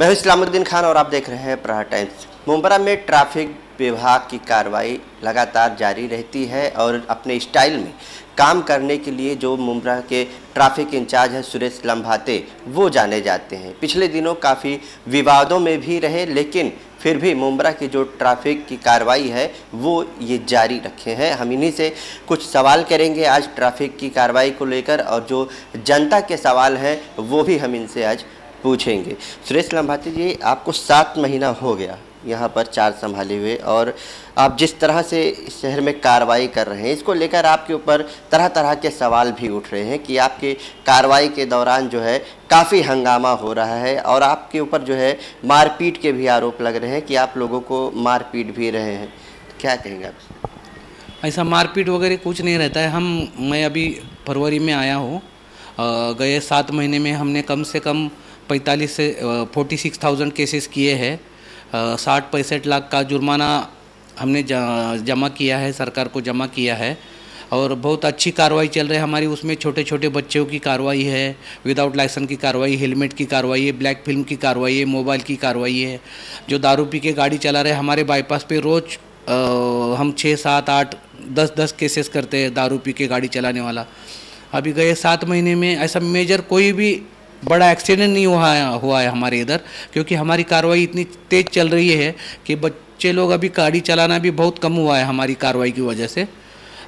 मैं हूँ इस्लामुद्दीन खान और आप देख रहे हैं प्रहार टाइम्स। मुंबरा में ट्रैफ़िक विभाग की कार्रवाई लगातार जारी रहती है और अपने स्टाइल में काम करने के लिए जो मुंबरा के ट्रैफ़िक इंचार्ज हैं सुरेश लम्भाते, वो जाने जाते हैं। पिछले दिनों काफ़ी विवादों में भी रहे, लेकिन फिर भी मुंबरा की जो ट्रैफ़िक की कार्रवाई है, वो ये जारी रखे हैं। हम इन्हीं से कुछ सवाल करेंगे आज ट्रैफ़िक की कार्रवाई को लेकर और जो जनता के सवाल हैं, वो भी हम इनसे आज पूछेंगे। सुरेश लम्भाती जी, आपको सात महीना हो गया यहाँ पर चार्ज संभाले हुए और आप जिस तरह से शहर में कार्रवाई कर रहे हैं, इसको लेकर आपके ऊपर तरह तरह के सवाल भी उठ रहे हैं कि आपके कार्रवाई के दौरान जो है काफ़ी हंगामा हो रहा है और आपके ऊपर जो है मारपीट के भी आरोप लग रहे हैं कि आप लोगों को मारपीट भी रहे हैं। क्या कहेंगे आप? ऐसा मारपीट वगैरह कुछ नहीं रहता है। हम, मैं अभी फरवरी में आया हूँ। गए सात महीने में हमने कम से कम पैंतालीस से फोर्टी सिक्स थाउज़ेंड केसेस किए हैं। साठ पैंसठ लाख का जुर्माना हमने जमा किया है, सरकार को जमा किया है। और बहुत अच्छी कार्रवाई चल रही है हमारी, उसमें छोटे छोटे बच्चों की कार्रवाई है विदाउट लाइसेंस की कार्रवाई हेलमेट की कार्रवाई है ब्लैक फ़िल्म की कार्रवाई है मोबाइल की कार्रवाई है। जो दारू पी के गाड़ी चला रहे हमारे बाईपास पे रोज़ हम छः, सात, आठ, दस दस केसेस करते हैं दारू पी के गाड़ी चलाने वाला। अभी गए सात महीने में ऐसा मेजर कोई भी बड़ा एक्सीडेंट नहीं हुआ हुआ है हमारे इधर, क्योंकि हमारी कार्रवाई इतनी तेज़ चल रही है कि बच्चे लोग अभी गाड़ी चलाना भी बहुत कम हुआ है हमारी कार्रवाई की वजह से।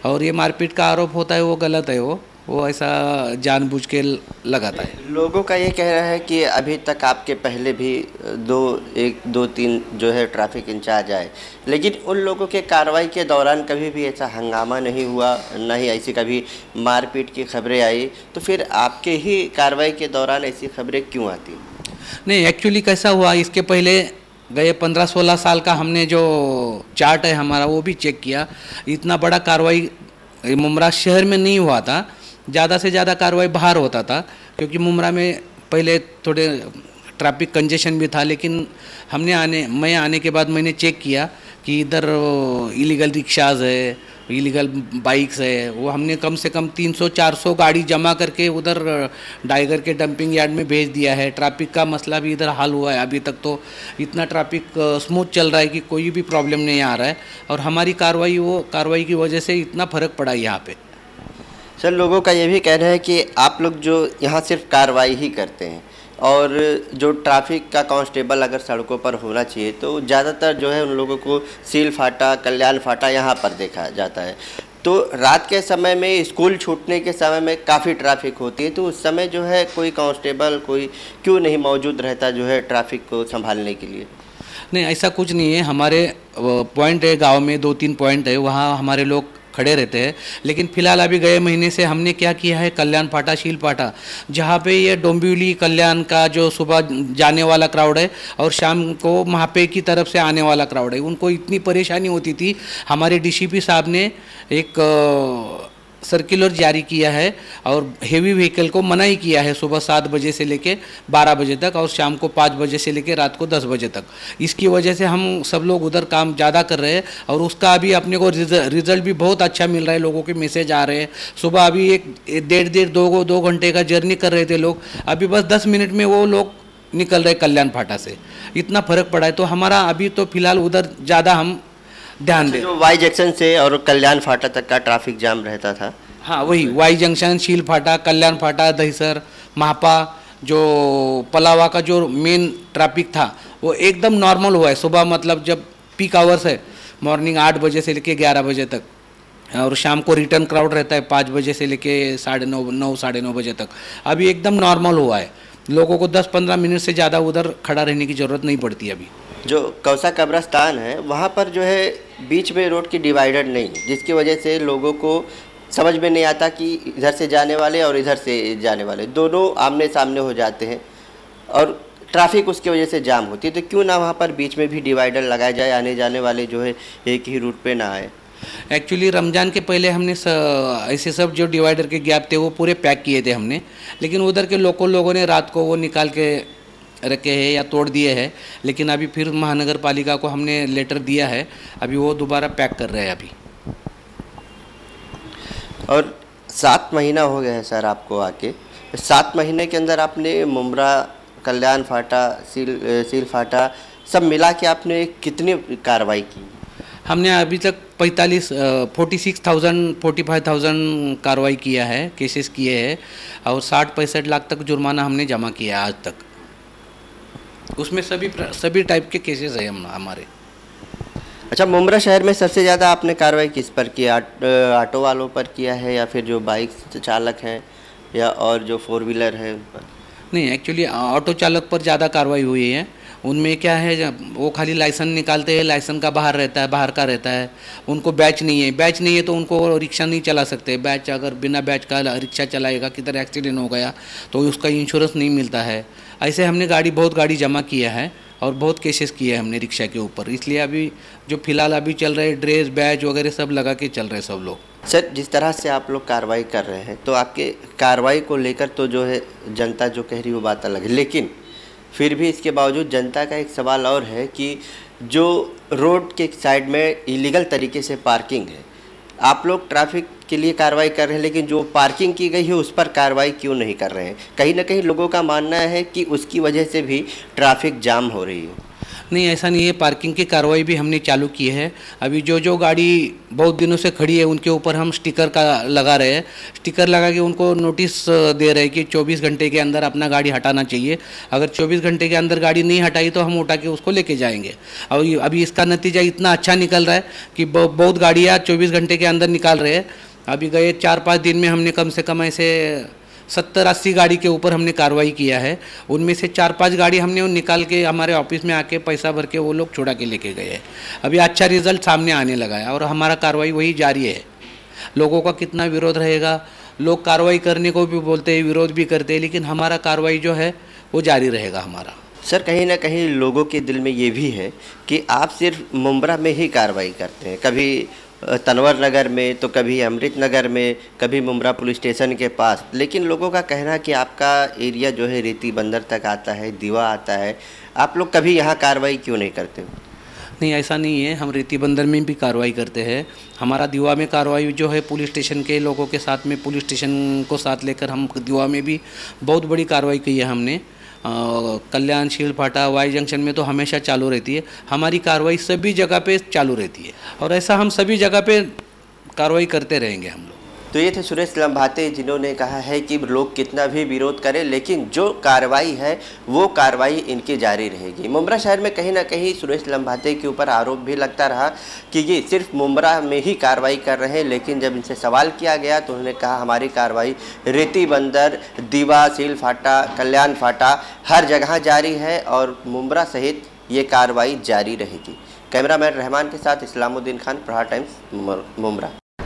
और ये मारपीट का आरोप होता है, वो गलत है वो। वो ऐसा जानबूझ के लगाता है। लोगों का ये कह रहा है कि अभी तक आपके पहले भी दो एक दो तीन जो है ट्रैफ़िक इंचार्ज आए। लेकिन उन लोगों के कार्रवाई के दौरान कभी भी ऐसा हंगामा नहीं हुआ न ही ऐसी कभी मारपीट की खबरें आई। तो फिर आपके ही कार्रवाई के दौरान ऐसी खबरें क्यों आती? नहीं एक्चुअली कैसा हुआ इसके पहले गए पंद्रह सोलह साल का हमने जो चार्ट है हमारा वो भी चेक किया। इतना बड़ा कार्रवाई मुमरा शहर में नहीं हुआ था। ज़्यादा से ज़्यादा कार्रवाई बाहर होता था, क्योंकि मुमरा में पहले थोड़े ट्रैफ़िक कंजेशन भी था, लेकिन हमने आने, मैं आने के बाद मैंने चेक किया कि इधर इलीगल रिक्शाज है इलीगल बाइक्स है, वो हमने कम से कम 300-400 गाड़ी जमा करके उधर डाइगर के डंपिंग यार्ड में भेज दिया है। ट्रैफ़िक का मसला भी इधर हल हुआ है अभी तक तो इतना ट्रैफ़िक स्मूथ चल रहा है कि कोई भी प्रॉब्लम नहीं आ रहा है। और हमारी कार्रवाई वो, कार्रवाई की वजह से इतना फ़र्क पड़ा यहाँ पर सर, लोगों का ये भी कहना है कि आप लोग जो यहाँ सिर्फ़ कार्रवाई ही करते हैं और जो ट्रैफ़िक का कांस्टेबल अगर सड़कों पर होना चाहिए तो ज़्यादातर जो है उन लोगों को सील फाटा, कल्याण फाटा यहाँ पर देखा जाता है। तो रात के समय में, स्कूल छूटने के समय में काफ़ी ट्रैफ़िक होती है तो उस समय जो है कोई कांस्टेबल, कोई क्यों नहीं मौजूद रहता जो है ट्रैफ़िक को संभालने के लिए? नहीं, ऐसा कुछ नहीं है। हमारे पॉइंट है गाँव में, दो तीन पॉइंट है, वहाँ हमारे लोग खड़े रहते हैं। लेकिन फ़िलहाल अभी गए महीने से हमने क्या किया है, कल्याण फाटा शील फाटा जहाँ पे ये डोंबिवली कल्याण का जो सुबह जाने वाला क्राउड है और शाम को महापे की तरफ़ से आने वाला क्राउड है। उनको इतनी परेशानी होती थी। हमारे डीसीपी साहब ने एक सर्कुलर जारी किया है और हेवी व्हीकल को मना ही किया है सुबह सात बजे से लेके बारह बजे तक और शाम को पाँच बजे से लेके रात को दस बजे तक। इसकी वजह से हम सब लोग उधर काम ज़्यादा कर रहे हैं और उसका अभी अपने को रिज़ल्ट भी बहुत अच्छा मिल रहा है, लोगों के मैसेज आ रहे हैं। सुबह अभी एक डेढ़ डेढ़, दो दो घंटे का जर्नी कर रहे थे लोग। अभी बस दस मिनट में वो लोग निकल रहे कल्याण फाटा से। इतना फ़र्क पड़ा है तो हमारा अभी तो फ़िलहाल उधर ज़्यादा हम ध्यान दें। जो वाई जंक्शन से और कल्याण फाटा तक का ट्रैफ़िक जाम रहता था। हाँ वही वाई जंक्शन शील फाटा कल्याण फाटा दहीसर महापा जो पलावा का जो मेन ट्रैफ़िक था वो एकदम नॉर्मल हुआ है। सुबह मतलब जब पीक आवर्स है मॉर्निंग आठ बजे से लेके ग्यारह बजे तक और शाम को रिटर्न क्राउड रहता है पाँच बजे से लेके साढ़े नौ नौ साढ़े नौ बजे तक। अभी एकदम नॉर्मल हुआ है। लोगों को दस पंद्रह मिनट से ज़्यादा उधर खड़ा रहने की ज़रूरत नहीं पड़ती अभी। जो कौसा कब्रस्तान है वहाँ पर जो है बीच में रोड की डिवाइडर नहीं जिसकी वजह से लोगों को समझ में नहीं आता कि इधर से जाने वाले और इधर से जाने वाले दोनों आमने सामने हो जाते हैं और ट्रैफ़िक उसकी वजह से जाम होती है। तो क्यों ना वहाँ पर बीच में भी डिवाइडर लगाया जाए आने जाने वाले जो है एक ही रूट पे ना आए। एक्चुअली रमज़ान के पहले हमने स, ऐसे सब जो डिवाइडर के गैप थे वो पूरे पैक किए थे हमने। लेकिन उधर के लोकल लोगों ने रात को वो निकाल के रखे हैं या तोड़ दिए हैं लेकिन अभी फिर महानगर पालिका को हमने लेटर दिया है अभी वो दोबारा पैक कर रहे हैं अभी। और सात महीना हो गया है सर आपको आके। सात महीने के अंदर आपने मुमरा कल्याण फाटा सील सील फाटा सब मिला के आपने कितनी कार्रवाई की? हमने अभी तक पैंतालीस forty six thousand forty five thousand कार्रवाई किया है केसेस किए हैं और साठ पैंसठ लाख तक जुर्माना हमने जमा किया है आज तक। उसमें सभी सभी टाइप के केसेस हैं हम हमारे। अच्छा मुमरा शहर में सबसे ज़्यादा आपने कार्रवाई किस पर किया ऑटो वालों पर किया है या फिर जो बाइक चालक हैं या और जो फोर व्हीलर है? उन पर नहीं एक्चुअली ऑटो चालक पर ज़्यादा कार्रवाई हुई है। उनमें क्या है वो खाली लाइसेंस निकालते हैं लाइसेंस का बाहर रहता है, बाहर का रहता है। उनको बैच नहीं है। बैच नहीं है तो उनको रिक्शा नहीं चला सकते। बैच अगर बिना बैच का रिक्शा चलाएगा, किधर एक्सीडेंट हो गया तो उसका इंश्योरेंस नहीं मिलता है। ऐसे हमने गाड़ी, बहुत गाड़ी जमा किया है और बहुत केसेस किए हैं हमने रिक्शा के ऊपर। इसलिए अभी जो फ़िलहाल अभी चल रहे ड्रेस बैच वगैरह सब लगा के चल रहे सब लोग। सर, जिस तरह से आप लोग कार्रवाई कर रहे हैं तो आपके कार्रवाई को लेकर तो जो है जनता जो कह रही वो बात अलग है। लेकिन फिर भी इसके बावजूद जनता का एक सवाल और है कि जो रोड के साइड में इलीगल तरीके से पार्किंग है, आप लोग ट्रैफ़िक के लिए कार्रवाई कर रहे हैं, लेकिन जो पार्किंग की गई है, उस पर कार्रवाई क्यों नहीं कर रहे हैं? कहीं ना कहीं लोगों का मानना है कि उसकी वजह से भी ट्रैफ़िक जाम हो रही है। नहीं, ऐसा नहीं है। पार्किंग की कार्रवाई भी हमने चालू की है। अभी जो जो गाड़ी बहुत दिनों से खड़ी है, उनके ऊपर हम स्टिकर का लगा रहे हैं। स्टिकर लगा के उनको नोटिस दे रहे हैं कि 24 घंटे के अंदर अपना गाड़ी हटाना चाहिए। अगर 24 घंटे के अंदर गाड़ी नहीं हटाई तो हम उठा के उसको लेके जाएँगे। और अभी इसका नतीजा इतना अच्छा निकल रहा है कि बहुत गाड़ियाँ चौबीस घंटे के अंदर निकाल रहे हैं। अभी गए चार पाँच दिन में हमने कम से कम ऐसे सत्तर अस्सी गाड़ी के ऊपर हमने कार्रवाई किया है। उनमें से चार पाँच गाड़ी हमने निकाल के हमारे ऑफ़िस में आके पैसा भर के वो लोग छोड़ा के लेके गए अभी अच्छा रिज़ल्ट सामने आने लगा है और हमारा कार्रवाई वही जारी है। लोगों का कितना विरोध रहेगा? लोग कार्रवाई करने को भी बोलते हैं, विरोध भी करते हैं, लेकिन हमारा कार्रवाई जो है, वो जारी रहेगा हमारा। सर, कहीं ना कहीं लोगों के दिल में ये भी है कि आप सिर्फ़ मुमरा में ही कार्रवाई करते हैं। कभी तनवर नगर में तो कभी अमृत नगर में, कभी मुमरा पुलिस स्टेशन के पास। लेकिन लोगों का कहना कि आपका एरिया जो है, रेती बंदर तक आता है, दीवा आता है। आप लोग कभी यहाँ कार्रवाई क्यों नहीं करते नहीं, ऐसा नहीं है। हम रेती बंदर में भी कार्रवाई करते हैं। हमारा दीवा में कार्रवाई जो है, पुलिस स्टेशन के लोगों के साथ में, पुलिस स्टेशन को साथ लेकर हम दीवा में भी बहुत बड़ी कार्रवाई की है हमने। कल्याण शील फाटा वाई जंक्शन में तो हमेशा चालू रहती है। हमारी कार्रवाई सभी जगह पे चालू रहती है। और ऐसा हम सभी जगह पे कार्रवाई करते रहेंगे हम लोग। तो ये थे सुरेश लम्भाते जिन्होंने कहा है कि लोग कितना भी विरोध करें, लेकिन जो कार्रवाई है, वो कार्रवाई इनकी जारी रहेगी। मुमरा शहर में कहीं ना कहीं सुरेश लम्भाते के ऊपर आरोप भी लगता रहा कि ये सिर्फ़ मुमरा में ही कार्रवाई कर रहे हैं, लेकिन जब इनसे सवाल किया गया तो उन्होंने कहा, हमारी कार्रवाई रेती बंदर, दीवा, सील फाटा, कल्याण फाटा, हर जगह जारी है और मुमरा सहित ये कार्रवाई जारी रहेगी। कैमरामैन रहमान के साथ इस्लामुद्दीन खान, प्रहार टाइम्स मुमरा